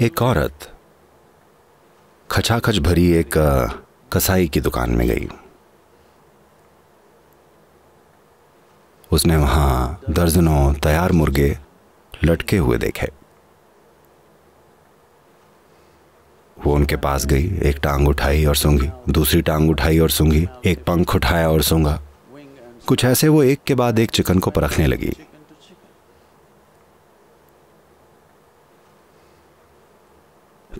एक औरत खचाखच भरी एक कसाई की दुकान में गई। उसने वहाँ दर्जनों तैयार मुर्गे लटके हुए देखे। वो उनके पास गई, एक टांग उठाई और सूंघी, दूसरी टांग उठाई और सूंघी, एक पंख उठाया और सूंघा। कुछ ऐसे वो एक के बाद एक चिकन को परखने लगी।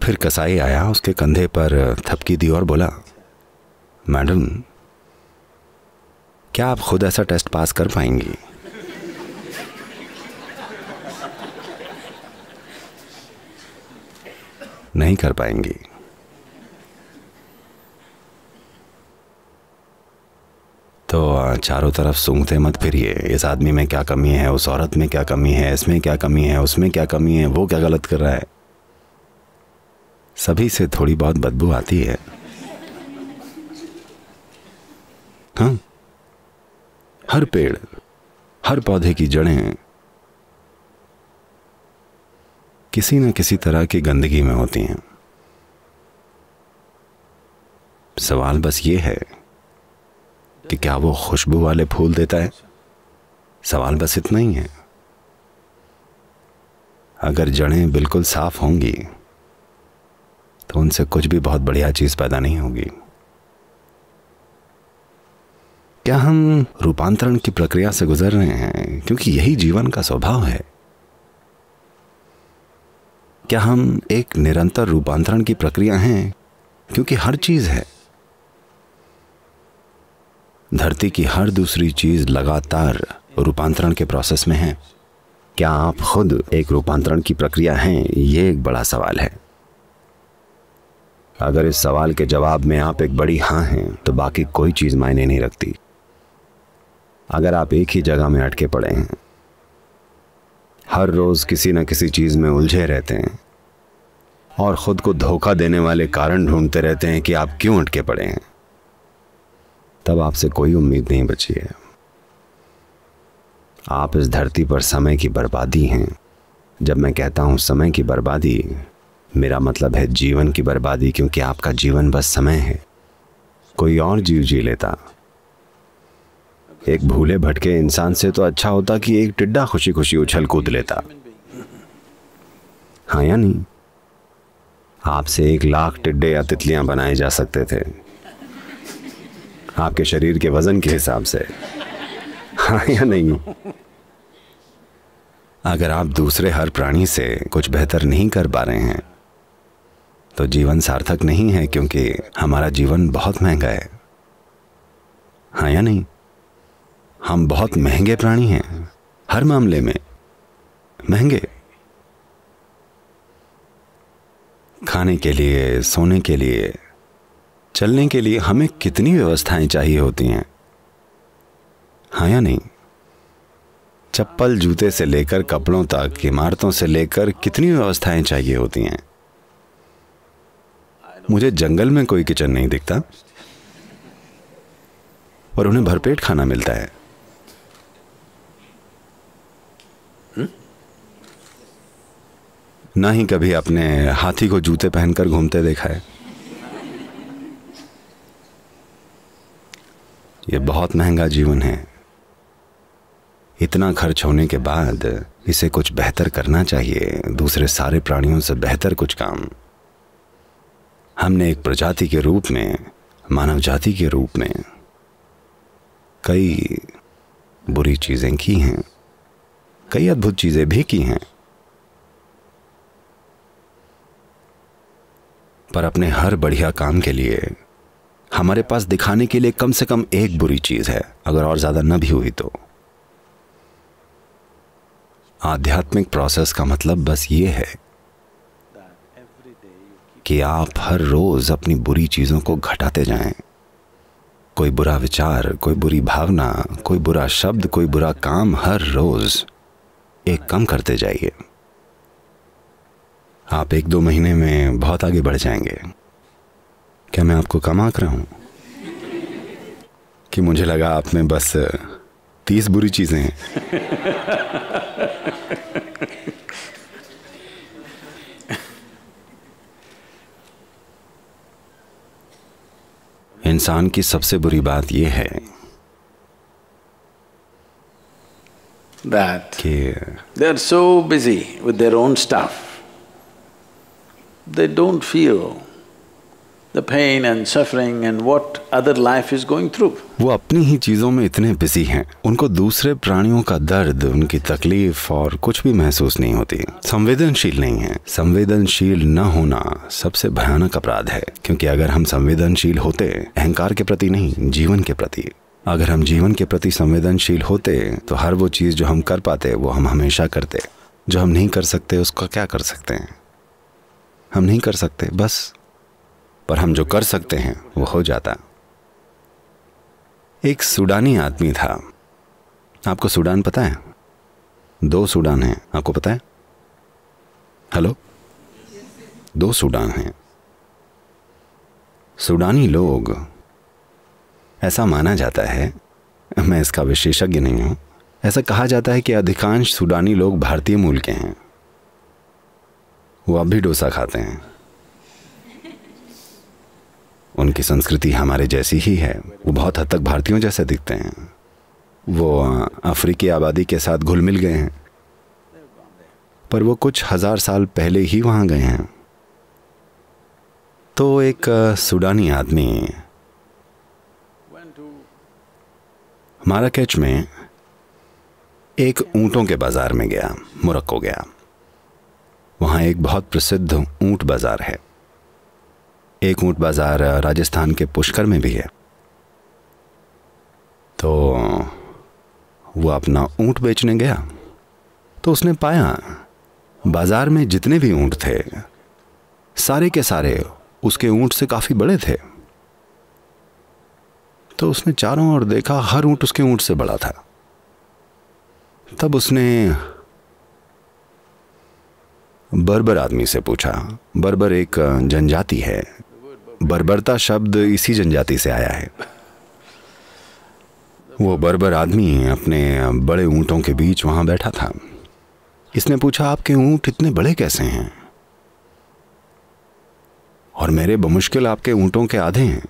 फिर कसाई आया, उसके कंधे पर थपकी दी और बोला, मैडम, क्या आप खुद ऐसा टेस्ट पास कर पाएँगी? नहीं कर पाएँगी। तो चारों तरफ़ सूंघते मत फिरिए। इस आदमी में क्या कमी है? उस औरत में क्या कमी है? इसमें क्या कमी है? उसमें क्या कमी है? वो क्या गलत कर रहा है? सभी से थोड़ी बहुत बदबू आती है। हाँ। हर पेड़, हर पौधे की जड़ें किसी न किसी तरह की गंदगी में होती हैं। सवाल बस ये है कि क्या वो खुशबू वाले फूल देता है? सवाल बस इतना ही है। अगर जड़ें बिल्कुल साफ़ होंगी तो उनसे कुछ भी बहुत बढ़िया चीज़ पैदा नहीं होगी। क्या हम रूपांतरण की प्रक्रिया से गुजर रहे हैं? क्योंकि यही जीवन का स्वभाव है। क्या हम एक निरंतर रूपांतरण की प्रक्रिया हैं? क्योंकि हर चीज़ है। धरती की हर दूसरी चीज़ लगातार रूपांतरण के प्रोसेस में है। क्या आप खुद एक रूपांतरण की प्रक्रिया हैं? ये एक बड़ा सवाल है। अगर इस सवाल के जवाब में आप एक बड़ी हाँ हैं तो बाकी कोई चीज़ मायने नहीं रखती। अगर आप एक ही जगह में अटके पड़े हैं, हर रोज किसी न किसी चीज़ में उलझे रहते हैं, और खुद को धोखा देने वाले कारण ढूंढते रहते हैं कि आप क्यों अटके पड़े हैं, तब आपसे कोई उम्मीद नहीं बची है। आप इस धरती पर समय की बर्बादी हैं। जब मैं कहता हूँ समय की बर्बादी मेरा मतलब है जीवन की बर्बादी, क्योंकि आपका जीवन बस समय है। कोई और जीव जी लेता। एक भूले भटके इंसान से तो अच्छा होता कि एक टिड्डा खुशी खुशी उछल कूद लेता। हाँ या नहीं? आपसे एक लाख टिड्डे या तितलियाँ बनाए जा सकते थे। आपके शरीर के वज़न के हिसाब से। हाँ या नहीं? अगर आप दूसरे हर प्राणी से कुछ बेहतर नहीं कर पा रहे हैं तो जीवन सार्थक नहीं है क्योंकि हमारा जीवन बहुत महँगा है। हाँ या नहीं? हम बहुत महँगे प्राणी हैं, हर मामले में महँगे। खाने के लिए, सोने के लिए, चलने के लिए हमें कितनी व्यवस्थाएँ चाहिए होती हैं? हाँ या नहीं? चप्पल जूते से लेकर कपड़ों तक, इमारतों से लेकर कितनी व्यवस्थाएँ चाहिए होती हैं? मुझे जंगल में कोई किचन नहीं दिखता। और उन्हें भरपेट खाना मिलता है। ना ही कभी अपने हाथी को जूते पहनकर घूमते देखा है। यह बहुत महँगा जीवन है। इतना खर्च होने के बाद इसे कुछ बेहतर करना चाहिए। दूसरे सारे प्राणियों से बेहतर कुछ काम। हमने एक प्रजाति के रूप में मानव जाति के रूप में कई बुरी चीज़ें की हैं, कई अद्भुत चीज़ें भी की हैं, पर अपने हर बढ़िया काम के लिए, हमारे पास दिखाने के लिए कम से कम एक बुरी चीज़ है, अगर और ज़्यादा न भी हुई तो। आध्यात्मिक प्रोसेस का मतलब बस ये है कि आप हर रोज अपनी बुरी चीज़ों को घटाते जाएँ। कोई बुरा विचार, कोई बुरी भावना, कोई बुरा शब्द, कोई बुरा काम हर रोज एक कम करते जाइए। आप एक दो महीने में बहुत आगे बढ़ जाएँगे। क्या मैं आपको कम आंक रहा हूँ? कि मुझे लगा आप में बस तीस बुरी चीज़ें हैं। इंसान की सबसे बुरी बात यह है they are so busy with their own staff they don't feel the pain and suffering and what other life is going through. वो अपनी ही चीज़ों में इतने बिज़ी हैं। उनको दूसरे प्राणियों का दर्द, उनकी तकलीफ़ और कुछ भी महसूस नहीं होती। संवेदनशील नहीं है। संवेदनशील न होना सबसे भयानक अपराध है। क्योंकि अगर हम संवेदनशील होते, अहंकार के प्रति नहीं, जीवन के प्रति। अगर हम जीवन के प्रति संवेदनशील होते तो हर वो चीज़ जो हम कर पाते, वो हम हमेशा करते। जो हम नहीं कर सकते, उसका क्या कर सकते हैं? हम नहीं कर सकते, बस। पर हम जो कर सकते हैं, वो हो जाता। एक सूडानी आदमी था। आपको सूडान पता है? दो सूडान हैं। आपको पता है? हेलो? दो सूडान हैं। सूडानी लोग, ऐसा माना जाता है, मैं इसका विशेषज्ञ नहीं हूँ, ऐसा कहा जाता है कि अधिकांश सूडानी लोग भारतीय मूल के हैं। वो अब भी डोसा खाते हैं। उनकी संस्कृति हमारे जैसी ही है। वो बहुत हद तक भारतीयों जैसे दिखते हैं। वो अफ्रीकी आबादी के साथ घुल मिल गए हैं। पर वो कुछ हज़ार साल पहले ही वहाँ गए हैं। तो एक सूडानी आदमी माराकेच में एक ऊंटों के बाज़ार में गया, मुरक्को गया। वहाँ एक बहुत प्रसिद्ध ऊँट बाज़ार है। एक ऊँट बाज़ार राजस्थान के पुष्कर में भी है। तो वो अपना ऊँट बेचने गया। तो उसने पाया, बाज़ार में जितने भी ऊँट थे, सारे के सारे उसके ऊँट से काफ़ी बड़े थे। तो उसने चारों ओर देखा, हर ऊँट उसके ऊँट से बड़ा था। तब उसने बर्बर आदमी से पूछा, बर्बर एक जनजाति है बर्बरता शब्द इसी जनजाति से आया है। वो बर्बर आदमी अपने बड़े ऊंटों के बीच वहाँ बैठा था। इसने पूछा, आपके ऊँट इतने बड़े कैसे हैं? और मेरे बमुश्किल आपके ऊंटों के आधे हैं।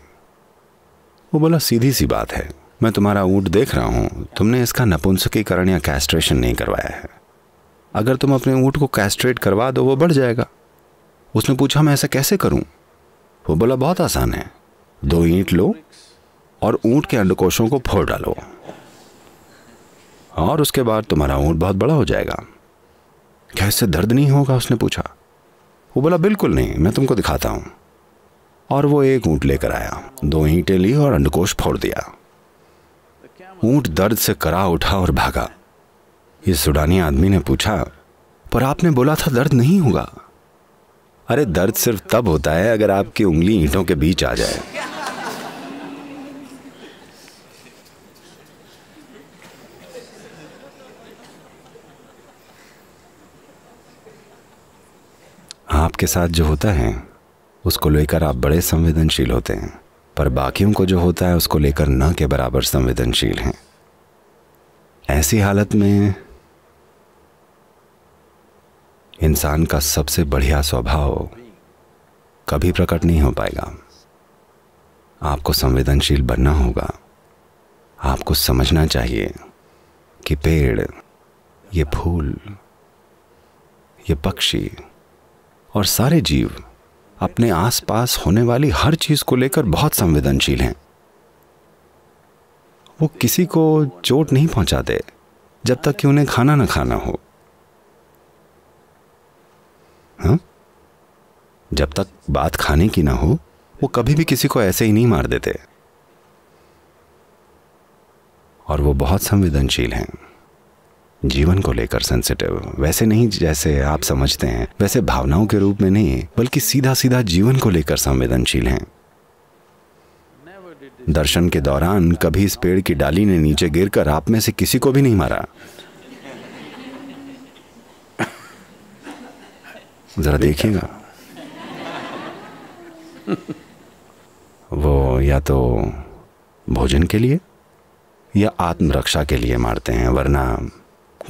वो बोला, सीधी सी बात है, मैं तुम्हारा ऊँट देख रहा हूँ। तुमने इसका नपुंसकीकरण या कैस्ट्रेशन नहीं करवाया है। अगर तुम अपने ऊँट को कैस्ट्रेट करवा दो, वो बढ़ जाएगा। उसने पूछा, मैं ऐसा कैसे करूँ? वो बोला, बहुत आसान है। दो ईंट लो और ऊँट के अंडकोशों को फोड़ डालो। और उसके बाद तुम्हारा ऊँट बहुत बड़ा हो जाएगा। क्या इससे दर्द नहीं होगा? उसने पूछा। वो बोला, बिल्कुल नहीं, मैं तुमको दिखाता हूँ। और वो एक ऊँट लेकर आया, दो ईंटें ली और अंडकोश फोड़ दिया। ऊँट दर्द से करा उठा और भागा। इस सुडानी आदमी ने पूछा, पर आपने बोला था दर्द नहीं होगा? अरे, दर्द सिर्फ़ तब होता है अगर आपकी उंगली ईंटों के बीच आ जाए। आपके साथ जो होता है, उसको लेकर आप बड़े संवेदनशील होते हैं, पर बाकियों को जो होता है, उसको लेकर न के बराबर संवेदनशील हैं। ऐसी हालत में इंसान का सबसे बढ़िया स्वभाव कभी प्रकट नहीं हो पाएगा। आपको संवेदनशील बनना होगा। आपको समझना चाहिए कि पेड़, ये फूल, ये पक्षी और सारे जीव अपने आसपास होने वाली हर चीज़ को लेकर बहुत संवेदनशील हैं। वो किसी को चोट नहीं पहुंचाते जब तक कि उन्हें खाना ना खाना हो। हा? जब तक बात खाने की ना हो, वो कभी भी किसी को ऐसे ही नहीं मार देते। और वो बहुत संवेदनशील हैं। जीवन को लेकर सेंसिटिव वैसे नहीं जैसे आप समझते हैं, वैसे भावनाओं के रूप में नहीं, बल्कि सीधा सीधा जीवन को लेकर संवेदनशील हैं। दर्शन के दौरान कभी इस पेड़ की डाली ने नीचे गिरकर आप में से किसी को भी नहीं मारा। जरा देखिएगा। वो या तो भोजन के लिए या आत्मरक्षा के लिए मारते हैं वरना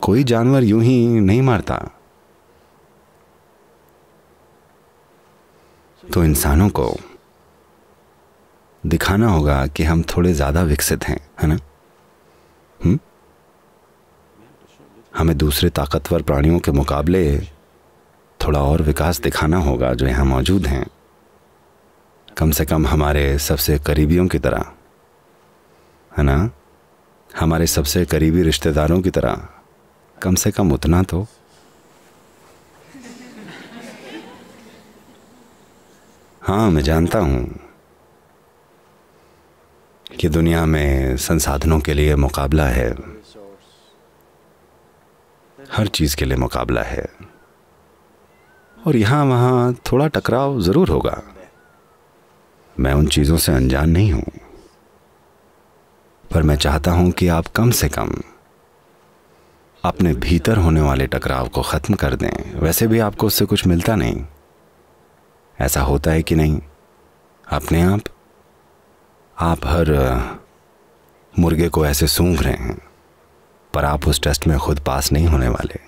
कोई जानवर यूँ ही नहीं मारता। तो इंसानों को दिखाना होगा कि हम थोड़े ज़्यादा विकसित हैं है ना? हुँ? हमें दूसरे ताकतवर प्राणियों के मुकाबले थोड़ा और विकास दिखाना होगा जो यहाँ मौजूद हैं। कम से कम हमारे सबसे करीबियों की तरह, है ना? हमारे सबसे करीबी रिश्तेदारों की तरह, कम से कम उतना तो। हाँ मैं जानता हूँ कि दुनिया में संसाधनों के लिए मुकाबला है। हर चीज़ के लिए मुकाबला है। और यहाँ वहाँ थोड़ा टकराव ज़रूर होगा। मैं उन चीज़ों से अनजान नहीं हूँ, पर मैं चाहता हूँ कि आप कम से कम अपने भीतर होने वाले टकराव को ख़त्म कर दें। वैसे भी आपको उससे कुछ मिलता नहीं। ऐसा होता है कि नहीं? अपने आप? आप हर मुर्गे को ऐसे सूंघ रहे हैं, पर आप उस टेस्ट में खुद पास नहीं होने वाले।